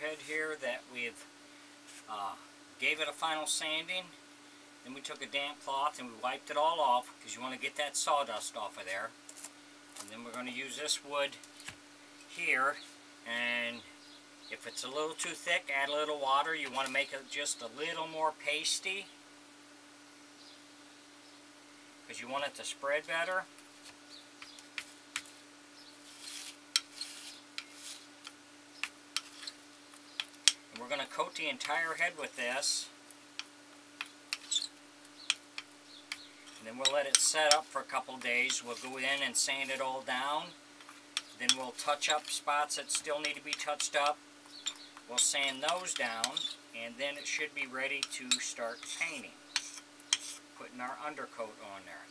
head here that we've uh, gave it a final sanding. Then we took a damp cloth and we wiped it all off because you want to get that sawdust off of there. And then we're going to use this wood here and if it's a little too thick, add a little water. You want to make it just a little more pasty because you want it to spread better. And we're going to coat the entire head with this. And then we'll let it set up for a couple days. We'll go in and sand it all down. Then we'll touch up spots that still need to be touched up. We'll sand those down and then it should be ready to start painting. Putting our undercoat on there.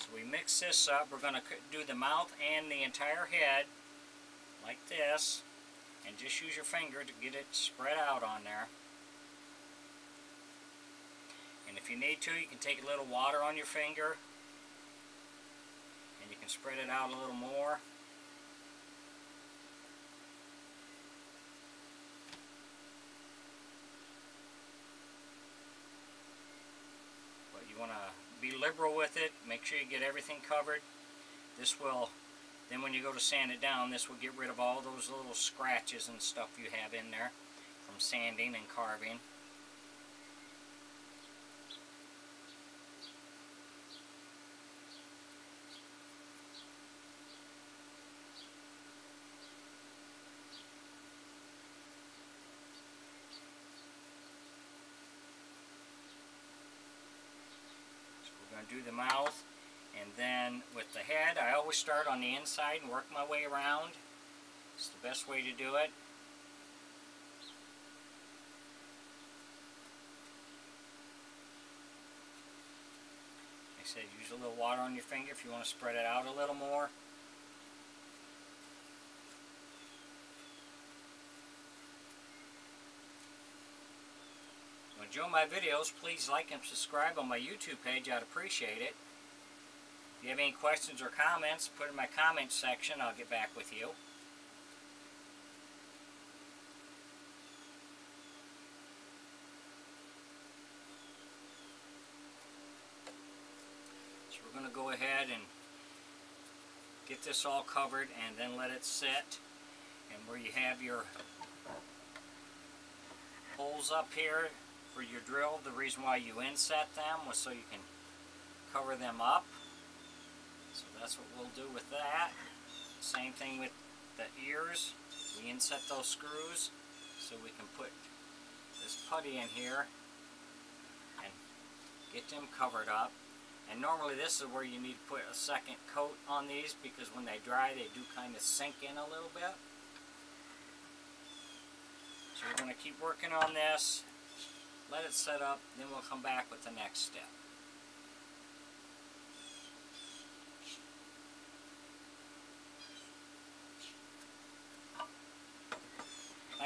So we mix this up. We're going to do the mouth and the entire head like this and just use your finger to get it spread out on there. And if you need to, you can take a little water on your finger and you can spread it out a little more. But you want to be liberal with it, make sure you get everything covered. This will, then when you go to sand it down, this will get rid of all those little scratches and stuff you have in there from sanding and carving. So we're going to do the mouth and then with the head I always start on the inside and work my way around it's the best way to do it like I said use a little water on your finger if you want to spread it out a little more enjoy my videos, please like and subscribe on my YouTube page. I'd appreciate it. If you have any questions or comments, put in my comments section. I'll get back with you. So we're going to go ahead and get this all covered and then let it sit. And where you have your holes up here for your drill. The reason why you inset them was so you can cover them up. So that's what we'll do with that. Same thing with the ears. We inset those screws so we can put this putty in here and get them covered up. And normally this is where you need to put a second coat on these because when they dry they do kind of sink in a little bit. So we're going to keep working on this let it set up, then we'll come back with the next step.